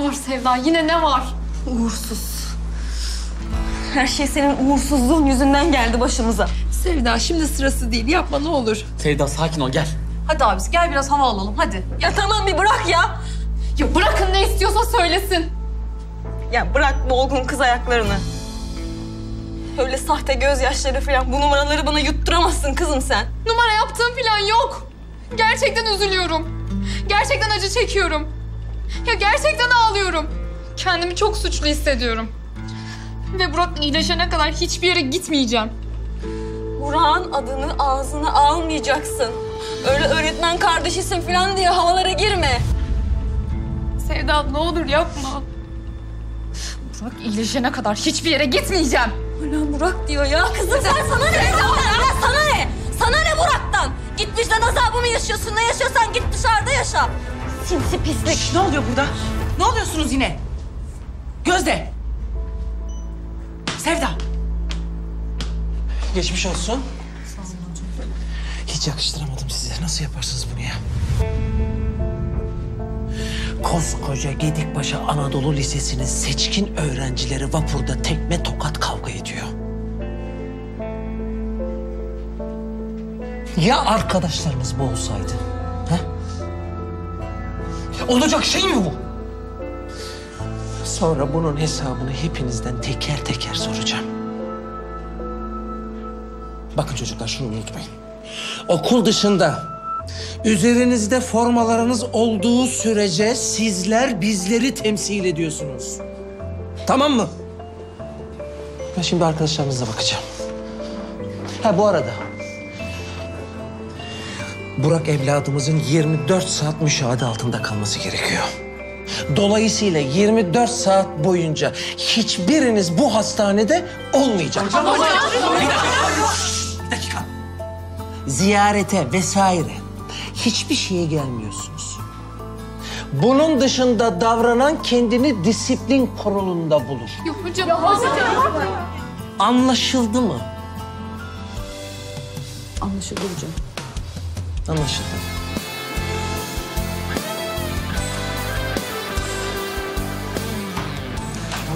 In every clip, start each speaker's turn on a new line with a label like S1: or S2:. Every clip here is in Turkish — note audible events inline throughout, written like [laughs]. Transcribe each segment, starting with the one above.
S1: Ne var Sevda? Yine ne var?
S2: Uğursuz. Her şey senin uğursuzluğun yüzünden geldi başımıza.
S3: Sevda şimdi sırası değil. Yapma ne olur.
S4: Sevda sakin ol gel.
S3: Hadi abisi gel biraz hava alalım hadi.
S2: Ya tamam bir bırak ya.
S1: Ya bırakın ne istiyorsa söylesin.
S2: Ya bırak bu olgun kız ayaklarını. Öyle sahte gözyaşları falan bu numaraları bana yutturamazsın kızım sen.
S1: Numara yaptığım falan yok. Gerçekten üzülüyorum. Gerçekten acı çekiyorum. Ya gerçekten ağlıyorum. Kendimi çok suçlu hissediyorum. Ve Burak iyileşene kadar hiçbir yere gitmeyeceğim.
S2: Burak'ın adını ağzına almayacaksın. Öyle öğretmen kardeşisin falan diye havalara girme.
S1: Sevda ne olur yapma. Burak iyileşene kadar hiçbir yere gitmeyeceğim.
S2: Hala Burak diyor ya. Kızım sen sana ne? Ya sana ne? Sana ne Burak'tan? Git vicdan azabı mı yaşıyorsun? Ne yaşıyorsan git dışarıda yaşa. Sinsi pislik.
S5: Ne oluyor burada? Ne oluyorsunuz yine? Gözde. Sevda.
S6: Geçmiş olsun. Hiç yakıştıramadım size. Nasıl yaparsınız bunu ya? Koskoca Gedikbaşı Anadolu Lisesi'nin seçkin öğrencileri vapurda tekme tokat kavga ediyor. Ya arkadaşlarınız bu olsaydı? Olacak şey mi bu? Sonra bunun hesabını hepinizden teker teker soracağım. Bakın çocuklar şunu unutmayın. Okul dışında üzerinizde formalarınız olduğu sürece sizler bizleri temsil ediyorsunuz. Tamam mı? Ben şimdi arkadaşlarınıza bakacağım. Ha bu arada. Burak evladımızın 24 saat müşahede altında kalması gerekiyor. Dolayısıyla 24 saat boyunca hiçbiriniz bu hastanede olmayacak. Bir dakika. Ziyarete vesaire hiçbir şeye gelmiyorsunuz. Bunun dışında davranan kendini disiplin kurulunda bulur.
S1: Ya hocam.
S6: Anlaşıldı mı?
S1: Anlaşıldı hocam.
S6: Anlaşıldı.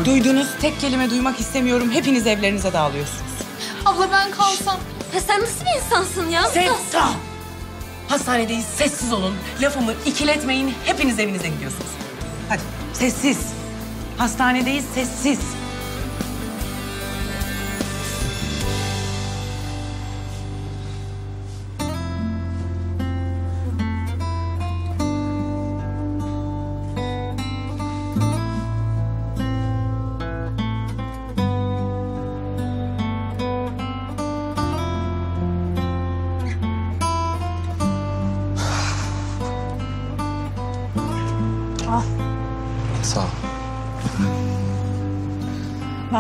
S5: Duydunuz tek kelime duymak istemiyorum. Hepiniz evlerinize dağılıyorsunuz.
S1: Abla ben kalsam.
S2: Ya sen nasıl bir insansın ya?
S5: Sevda. Hastanedeyiz. Sessiz olun. Lafımı ikiletmeyin. Hepiniz evinize gidiyorsunuz. Hadi sessiz. Hastanedeyiz. Sessiz.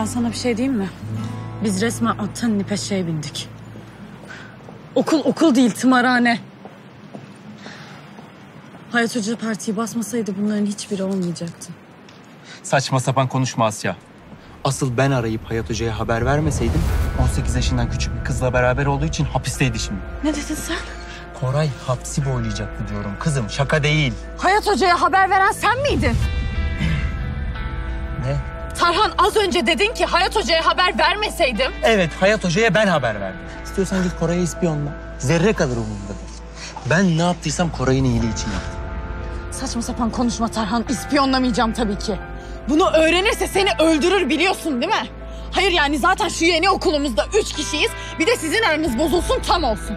S7: Ben sana bir şey diyeyim mi? Biz resmen attan ipe şey bindik. Okul okul değil tımarhane. Hayat Hoca partiyi basmasaydı bunların hiçbiri olmayacaktı.
S4: Saçma sapan konuşma Asya. Asıl ben arayıp Hayat Hoca'ya haber vermeseydim 18 yaşından küçük bir kızla beraber olduğu için hapisteydi şimdi.
S7: Ne dedin sen?
S4: Koray hapsi boylayacaktı diyorum. Kızım şaka değil.
S7: Hayat Hoca'ya haber veren sen miydin? Tarhan az önce dedin ki Hayat Hoca'ya haber vermeseydim.
S4: Evet Hayat Hoca'ya ben haber verdim. İstiyorsan git Koray'a ispiyonla. Zerre kadar umurumda değil. Ben ne yaptıysam Koray'ın iyiliği için yaptım.
S7: Saçma sapan konuşma Tarhan. İspiyonlamayacağım tabii ki. Bunu öğrenirse seni öldürür biliyorsun değil mi? Hayır yani zaten şu yeni okulumuzda üç kişiyiz. Bir de sizin aranız bozulsun tam olsun.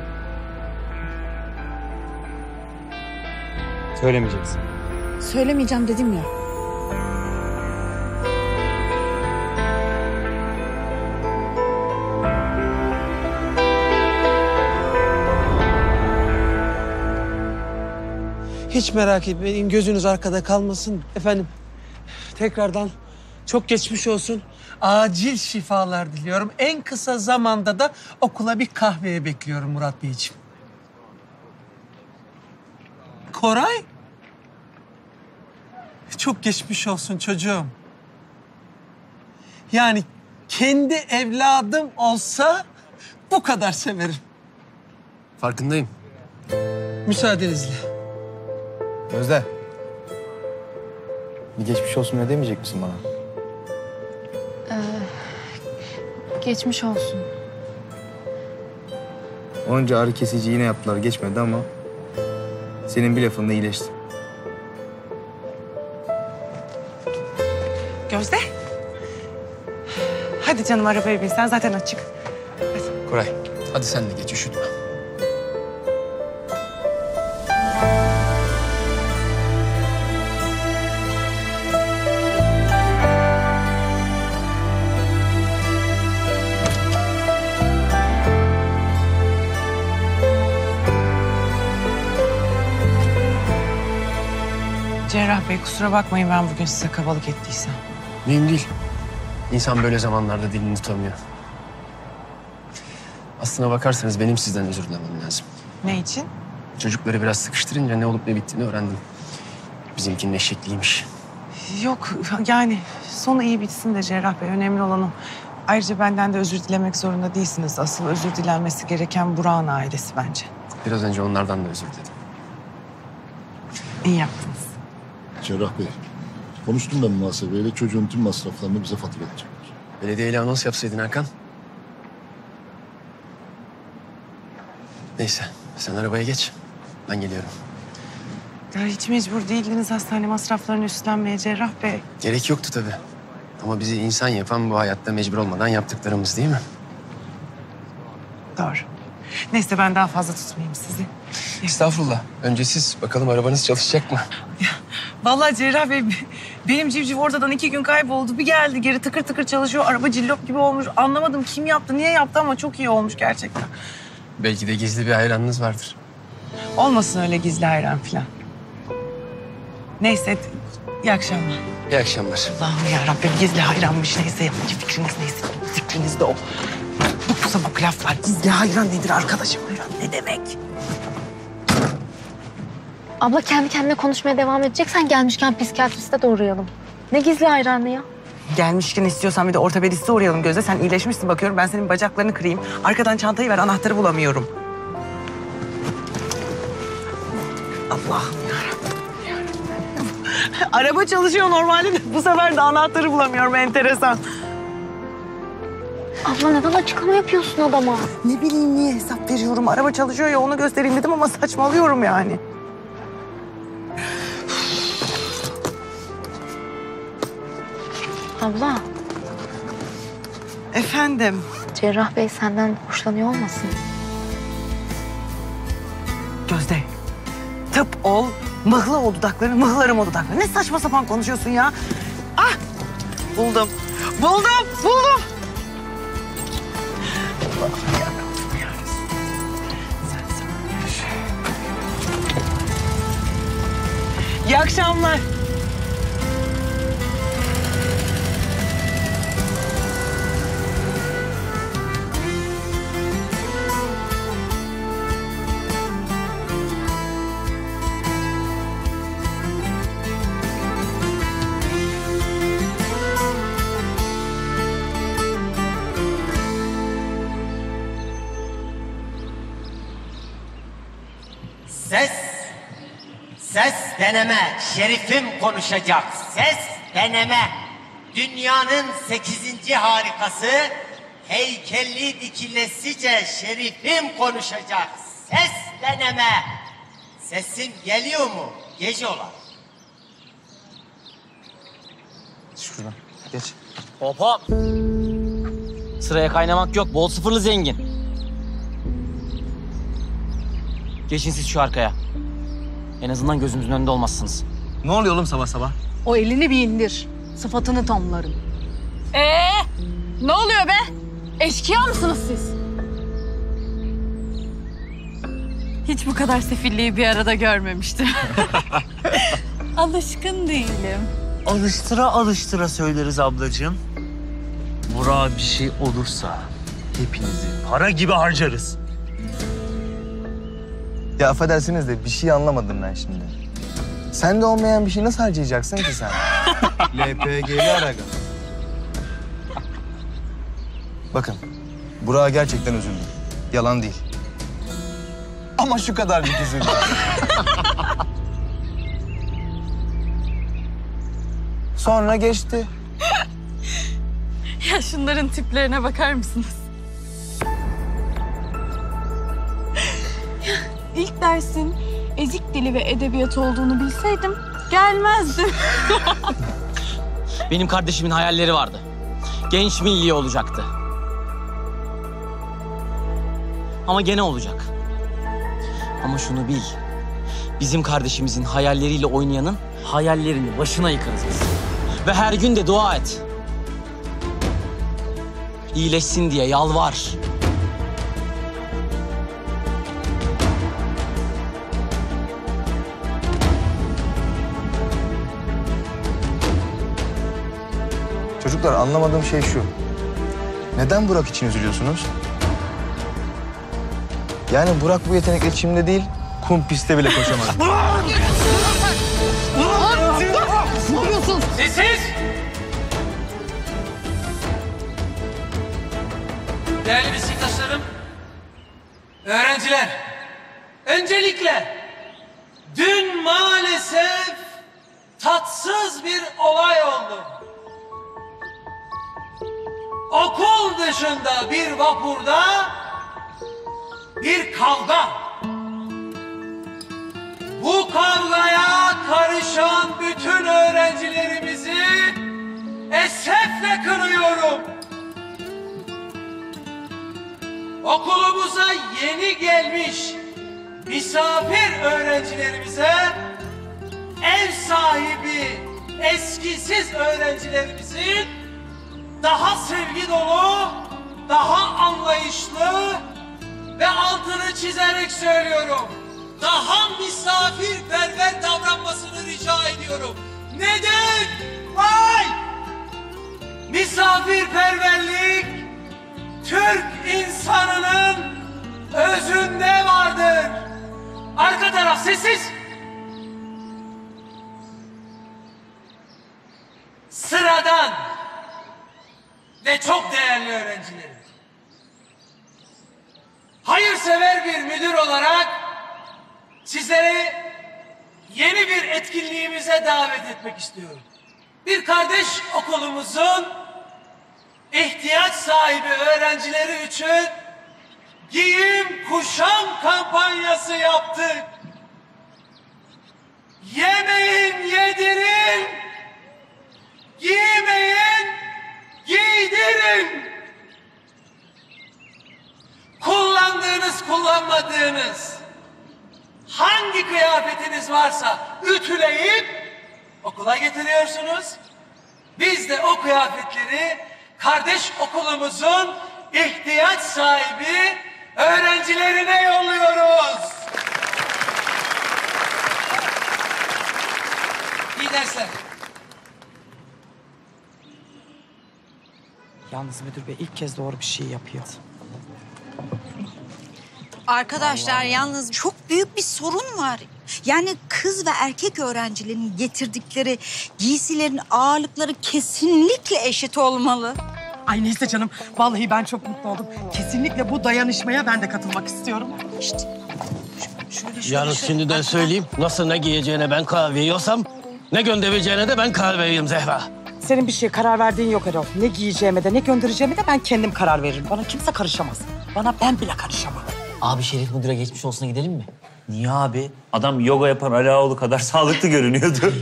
S4: Söylemeyeceksin.
S7: Söylemeyeceğim dedim ya.
S6: Hiç merak etmeyin. Gözünüz arkada kalmasın. Efendim tekrardan çok geçmiş olsun. Acil şifalar diliyorum. En kısa zamanda da okula bir kahveye bekliyorum Murat Beyciğim. Koray? Çok geçmiş olsun çocuğum. Yani kendi evladım olsa bu kadar severim.
S8: Farkındayım.
S6: Müsaadenizle.
S8: Gözde.
S9: Bir geçmiş olsun ne demeyecek misin bana?
S1: Geçmiş olsun.
S9: Onca ağrı kesici yine yaptılar geçmedi ama... ...senin bir lafınla iyileşti.
S5: Gözde. Hadi canım arabaya bin. Sen zaten açık.
S8: Koray hadi sen de geç üşütme.
S5: Cerrah Bey kusura bakmayın ben bugün size kabalık ettiysem.
S8: Mühim değil. İnsan böyle zamanlarda dilini tutamıyor. Aslına bakarsanız benim sizden özür dilemem lazım.
S5: Ne için?
S8: Çocukları biraz sıkıştırınca ne olup ne bittiğini öğrendim. Bizimkinin eşekliğiymiş.
S5: Yok yani sonu iyi bitsin de Cerrah Bey önemli olan o. Ayrıca benden de özür dilemek zorunda değilsiniz. Asıl özür dilenmesi gereken Burak'ın ailesi bence.
S8: Biraz önce onlardan da özür diledim.
S5: İyi yaptınız.
S10: Cerrah Bey, konuştum ben muhasebeyle. Çocuğun tüm masraflarını bize fatura edecekler.
S8: Belediyeyle anons yapsaydın Hakan. Neyse sen arabaya geç. Ben geliyorum.
S5: Ya hiç mecbur değildiniz hastane masraflarını üstlenmeye Cerrah Bey.
S8: Gerek yoktu tabii. Ama bizi insan yapan bu hayatta mecbur olmadan yaptıklarımız değil mi?
S5: Doğru. Neyse ben daha fazla tutmayayım sizi.
S8: Estağfurullah. Önce siz bakalım arabanız çalışacak mı?
S5: Vallahi Cerrah Bey [laughs] benim civciv ortadan iki gün kayboldu. Bir geldi geri tıkır tıkır çalışıyor. Araba cillop gibi olmuş. Anlamadım kim yaptı, niye yaptı ama çok iyi olmuş gerçekten.
S8: Belki de gizli bir hayranınız vardır.
S5: Olmasın öyle gizli hayran falan. Neyse iyi akşamlar.
S8: İyi akşamlar.
S5: Allah'ım yarabbim gizli hayranmış neyse yapıcı fikriniz neyse. Fikriniz de o. Bu sabuk laflar gizli hayran nedir arkadaşım hayran ne demek?
S2: Abla kendi kendine konuşmaya devam edeceksen gelmişken psikiyatriste de uğrayalım. Ne gizli hayranı ya.
S5: Gelmişken istiyorsan bir de ortopediste uğrayalım Gözde. Sen iyileşmişsin bakıyorum. Ben senin bacaklarını kırayım. Arkadan çantayı ver. Anahtarı bulamıyorum. Allah'ım yarabbim. Araba çalışıyor normalde de bu sefer de anahtarı bulamıyorum. Enteresan.
S2: Abla neden açıklama yapıyorsun adama?
S5: Ne bileyim niye hesap veriyorum. Araba çalışıyor ya onu göstereyim dedim ama saçmalıyorum yani.
S2: Abla,
S5: Efendim.
S2: Cerrah Bey senden hoşlanıyor olmasın?
S5: Gözde. Tıp ol, mıhlı ol dudakları, mıhlarım o dudakları. Ne saçma sapan konuşuyorsun ya? Ah! Buldum. Buldum, buldum. Allah'ım yarabbim ya Resulallah. Sen sabır. İyi akşamlar.
S11: Deneme. Şerifim konuşacak. Ses deneme. Dünyanın sekizinci harikası heykelli dikilesice şerifim konuşacak. Ses deneme. Sesim geliyor mu? Gece olan.
S9: Şuradan geç.
S12: Hop hop. Sıraya kaynamak yok. Bol sıfırlı zengin. Geçin siz şu arkaya. En azından gözümüzün önünde olmazsınız.
S9: Ne oluyor oğlum sabah sabah?
S7: O elini bir indir. Sıfatını tamlarım. Ee, ne oluyor be? Eşkıya mısınız siz? Hiç bu kadar sefilliği bir arada görmemiştim. [laughs] Alışkın değilim.
S12: Alıştıra alıştıra söyleriz ablacığım. Burak'a bir şey olursa hepinizi para gibi harcarız.
S9: Ya affedersiniz de bir şey anlamadım ben şimdi. Sende olmayan bir şey nasıl harcayacaksın ki sen? [laughs] LPG'li araga. Bakın, Burak'a gerçekten üzüldüm. Yalan değil. Ama şu kadarcık üzüldüm. [laughs] Sonra geçti.
S7: Ya şunların tiplerine bakar mısınız? Dersin ezik dili ve edebiyat olduğunu bilseydim gelmezdim. [laughs]
S13: Benim kardeşimin hayalleri vardı. Genç milli olacaktı. Ama gene olacak. Ama şunu bil. Bizim kardeşimizin hayalleriyle oynayanın hayallerini başına yıkarız biz. Ve her gün de dua et. İyileşsin diye yalvar.
S9: Çocuklar anlamadığım şey şu. Neden Burak için üzülüyorsunuz? Yani Burak bu yetenekle çimde değil, kum pistte bile koşamaz. [laughs]
S7: ne?
S14: Sessiz! Değerli meslektaşlarım, öğrenciler, öncelikle dün maalesef tatsız bir olay oldu. Okul dışında bir vapurda bir kavga. Bu kavgaya karışan bütün öğrencilerimizi esefle kınıyorum. Okulumuza yeni gelmiş misafir öğrencilerimize ev sahibi eskisiz öğrencilerimizin daha sevgi dolu, daha anlayışlı ve altını çizerek söylüyorum. Daha misafirperver davranmasını rica ediyorum. Neden? Vay! Misafirperverlik Türk insanının özünde vardır. Arka taraf sessiz. Ve çok değerli öğrencilerim. Hayırsever bir müdür olarak sizleri yeni bir etkinliğimize davet etmek istiyorum. Bir kardeş okulumuzun ihtiyaç sahibi öğrencileri için giyim kuşam kampanyası yaptık. Yemeyin yedirin, giymeyin giydirin. Kullandığınız kullanmadığınız hangi kıyafetiniz varsa ütüleyip okula getiriyorsunuz. Biz de o kıyafetleri kardeş okulumuzun ihtiyaç sahibi öğrencilerine yolluyoruz. İyi dersler.
S5: Yalnız müdür bey ilk kez doğru bir şey yapıyor.
S15: Arkadaşlar yalnız çok büyük bir sorun var. Yani kız ve erkek öğrencilerin getirdikleri giysilerin ağırlıkları kesinlikle eşit olmalı.
S5: Ay neyse canım. Vallahi ben çok mutlu oldum. Kesinlikle bu dayanışmaya ben de katılmak istiyorum.
S15: İşte
S13: Yalnız şimdiden söyleyeyim. Nasıl ne giyeceğine ben karar veriyorsam... ...ne göndereceğine de ben karar vereyim Zehra.
S5: Senin bir şeye karar verdiğin yok Erol. Ne giyeceğime de ne göndereceğime de ben kendim karar veririm. Bana kimse karışamaz. Bana ben bile karışamam.
S13: Abi Şerif Müdür'e geçmiş olsuna gidelim mi?
S12: Niye abi? Adam yoga yapan Alaoğlu kadar [laughs] sağlıklı görünüyordu.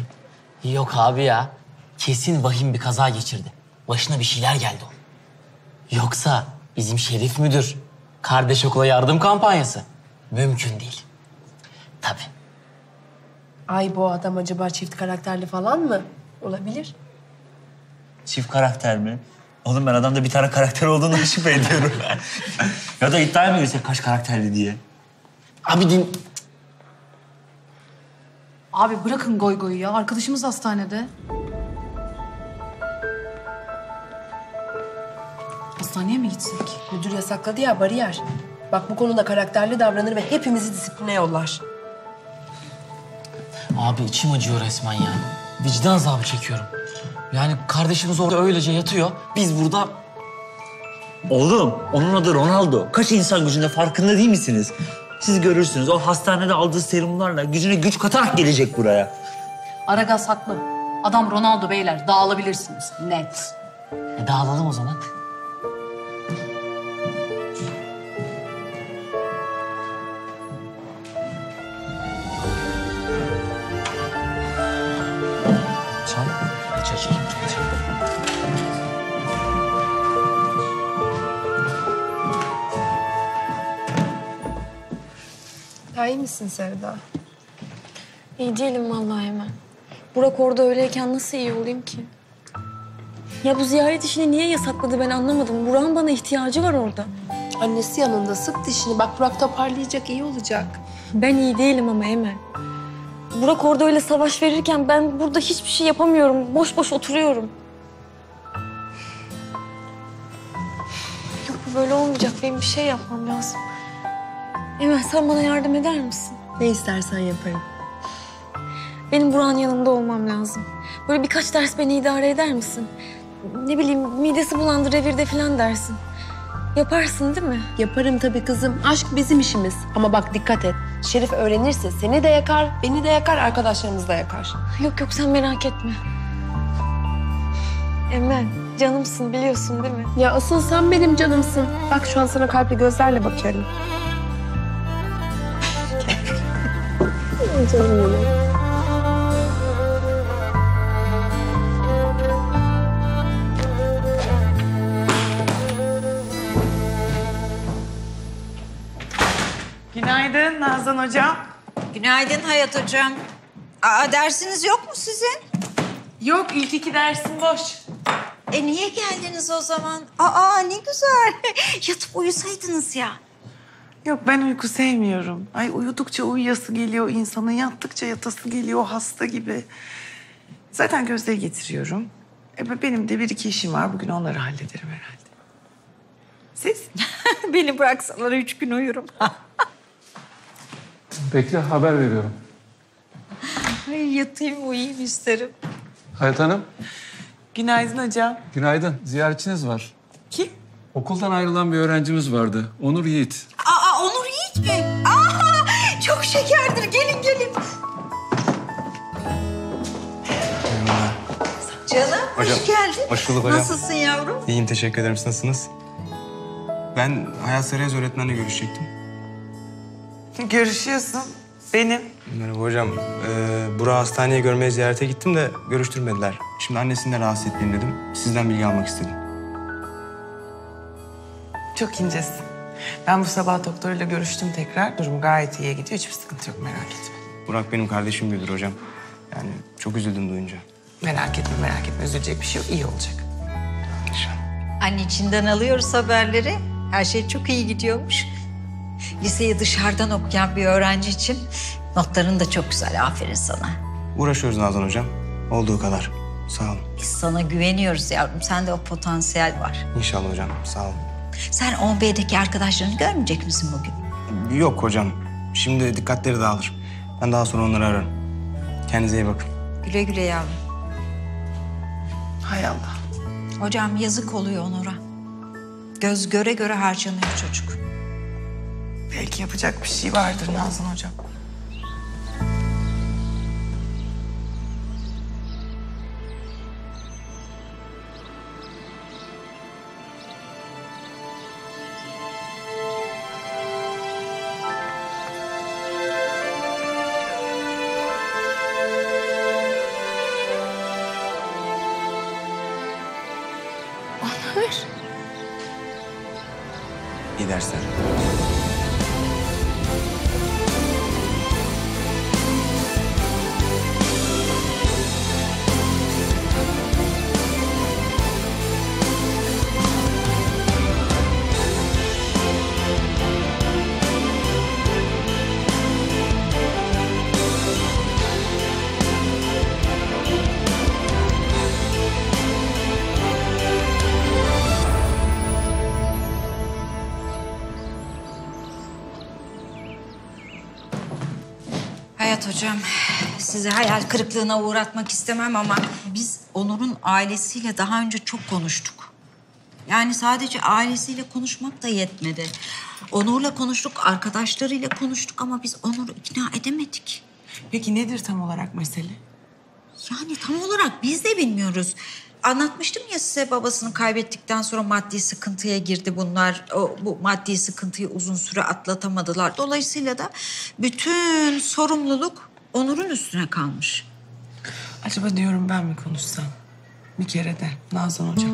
S13: Yok abi ya. Kesin vahim bir kaza geçirdi. Başına bir şeyler geldi onun. Yoksa bizim Şerif Müdür kardeş okula yardım kampanyası mümkün değil. Tabii.
S16: Ay bu adam acaba çift karakterli falan mı? Olabilir.
S12: Çift karakter mi? Oğlum ben adamda bir tane karakter olduğunu şüphe ediyorum. ya da iddiaya mı girsek kaç karakterli diye?
S13: Abi din...
S16: Abi bırakın goy goyu ya. Arkadaşımız hastanede. Hastaneye mi gitsek? Müdür yasakladı ya bariyer. Bak bu konuda karakterli davranır ve hepimizi disipline yollar.
S13: Abi içim acıyor resmen ya. Vicdan azabı çekiyorum. Yani kardeşimiz orada öylece yatıyor. Biz burada
S12: Oğlum onun adı Ronaldo. Kaç insan gücünde farkında değil misiniz? Siz görürsünüz o hastanede aldığı serumlarla gücüne güç katarak gelecek buraya.
S16: Aragaz haklı.
S3: Adam Ronaldo beyler dağılabilirsiniz. Net.
S13: E dağılalım o zaman.
S16: İyi misin Sevda?
S17: İyi değilim vallahi hemen. Burak orada öyleyken nasıl iyi olayım ki? Ya bu ziyaret işini niye yasakladı ben anlamadım. Burak'ın bana ihtiyacı var orada.
S16: Annesi yanında sık dişini. Bak Burak toparlayacak, iyi olacak.
S17: Ben iyi değilim ama Emel. Burak orada öyle savaş verirken ben burada hiçbir şey yapamıyorum. Boş boş oturuyorum. Yok bu böyle olmayacak. Benim bir şey yapmam lazım. Emel sen bana yardım eder misin?
S16: Ne istersen yaparım.
S17: Benim Burak'ın yanında olmam lazım. Böyle birkaç ders beni idare eder misin? Ne bileyim midesi bulandı revirde falan dersin. Yaparsın değil mi?
S16: Yaparım tabii kızım. Aşk bizim işimiz. Ama bak dikkat et. Şerif öğrenirse seni de yakar, beni de yakar, arkadaşlarımızı da yakar.
S17: Yok yok sen merak etme. Emel canımsın biliyorsun değil mi?
S16: Ya asıl sen benim canımsın. Bak şu an sana kalpli gözlerle bakıyorum. Canım benim.
S5: Günaydın Nazan Hocam.
S15: Günaydın Hayat Hocam. Aa, dersiniz yok mu sizin?
S5: Yok ilk iki dersim boş.
S15: E niye geldiniz o zaman? Aa ne güzel. [laughs] Yatıp uyusaydınız ya.
S5: Yok ben uyku sevmiyorum. Ay uyudukça uyuyası geliyor insana, yattıkça yatası geliyor hasta gibi. Zaten Gözde'yi getiriyorum. E, benim de bir iki işim var. Bugün onları hallederim herhalde. Siz? [laughs]
S15: Beni bıraksalar üç gün uyurum. [laughs]
S18: Bekle haber veriyorum.
S15: Ay yatayım uyuyayım isterim.
S18: Hayat Hanım,
S5: Günaydın hocam.
S18: günaydın. Ziyaretçiniz var.
S5: Kim?
S18: Okuldan ayrılan bir öğrencimiz vardı. Onur Yiğit.
S15: Aa Yiğit mi? Aa çok şekerdir. Gelin gelin. Canım
S8: Hocam,
S15: hoş geldin.
S8: hoş bulduk hocam.
S15: Nasılsın yavrum?
S8: İyiyim teşekkür ederim. Siz nasılsınız? Ben Hayat Sarıyaz öğretmenle görüşecektim.
S5: Görüşüyorsun. Benim.
S8: Merhaba hocam. Ee, Burak'ı hastaneye görmeye ziyarete gittim de görüştürmediler. Şimdi annesini de rahatsız etmeyeyim dedim. Sizden bilgi almak istedim.
S5: Çok incesin. Ben bu sabah doktoruyla görüştüm tekrar. Durum gayet iyiye gidiyor. Hiçbir sıkıntı yok merak etme.
S8: Burak benim kardeşim gibidir hocam. Yani çok üzüldüm duyunca.
S5: Merak etme merak etme. Üzülecek bir şey yok. İyi olacak.
S15: Anneciğinden alıyoruz haberleri. Her şey çok iyi gidiyormuş. Liseyi dışarıdan okuyan bir öğrenci için notların da çok güzel. Aferin sana.
S8: Uğraşıyoruz Nazan hocam. Olduğu kadar. Sağ olun.
S15: Biz sana güveniyoruz yavrum. Sende o potansiyel var.
S8: İnşallah hocam. Sağ olun.
S15: Sen 10B'deki arkadaşlarını görmeyecek misin bugün?
S8: Yok hocam. Şimdi dikkatleri dağılır. Ben daha sonra onları ararım. Kendinize iyi bakın.
S15: Güle güle yavrum.
S5: Hay Allah.
S15: Hocam yazık oluyor Onur'a. Göz göre göre harcanıyor çocuk.
S5: Belki yapacak bir şey vardır Nazan hocam.
S8: İyi
S15: hocam, sizi hayal kırıklığına uğratmak istemem ama biz Onur'un ailesiyle daha önce çok konuştuk. Yani sadece ailesiyle konuşmak da yetmedi. Onur'la konuştuk, arkadaşlarıyla konuştuk ama biz Onur'u ikna edemedik.
S5: Peki nedir tam olarak mesele?
S15: Yani tam olarak biz de bilmiyoruz. Anlatmıştım ya size babasını kaybettikten sonra maddi sıkıntıya girdi bunlar. O, bu maddi sıkıntıyı uzun süre atlatamadılar. Dolayısıyla da bütün sorumluluk Onur'un üstüne kalmış.
S5: Acaba diyorum ben mi konuşsam? Bir kere de Nazan hocam.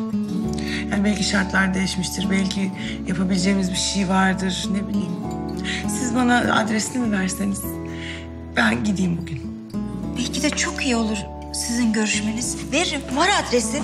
S5: Yani belki şartlar değişmiştir. Belki yapabileceğimiz bir şey vardır. Ne bileyim. Siz bana adresini mi verseniz? Ben gideyim bugün.
S15: Belki de çok iyi olur sizin görüşmeniz. Veririm. Var adresi.